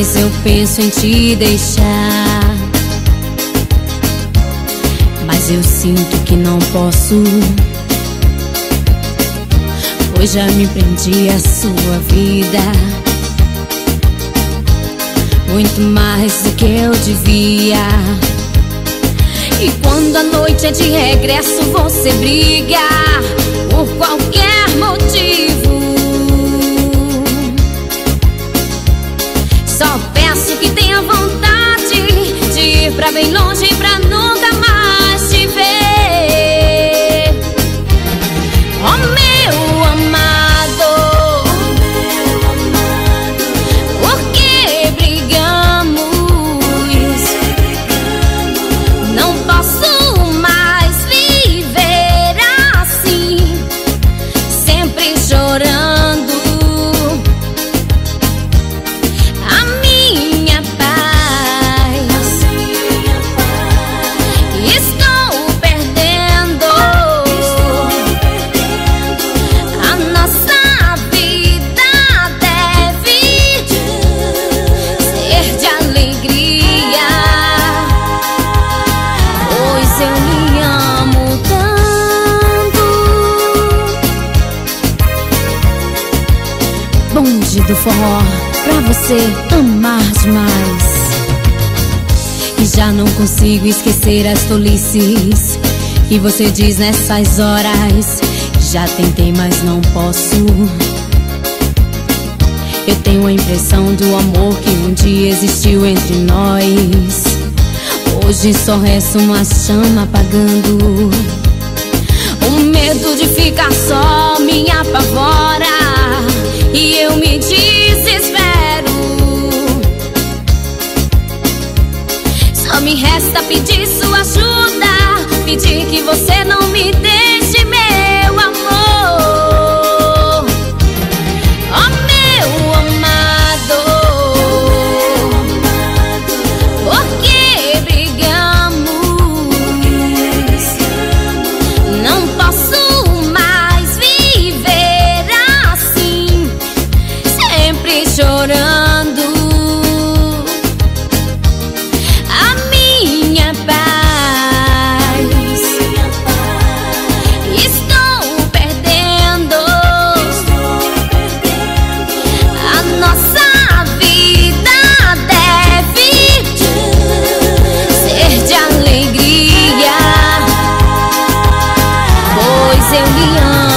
eu penso em te deixar. Mas eu sinto que não posso. Pois já me prendi à sua vida. Muito mais do que eu devia. E quando a noite é de regresso, você briga por qualquer Só peço que tenha vontade de ir pra bem longe do forró, pra você amar demais. E já não consigo esquecer as tolices que você diz nessas horas. Já tentei, mas não posso. Eu tenho a impressão do amor que um dia existiu entre nós. Hoje só resta uma chama apagando. O medo de ficar só me apavora e eu me desespero. Só me resta pedir sua ajuda, pedir que você não me deixe mesmo. よ。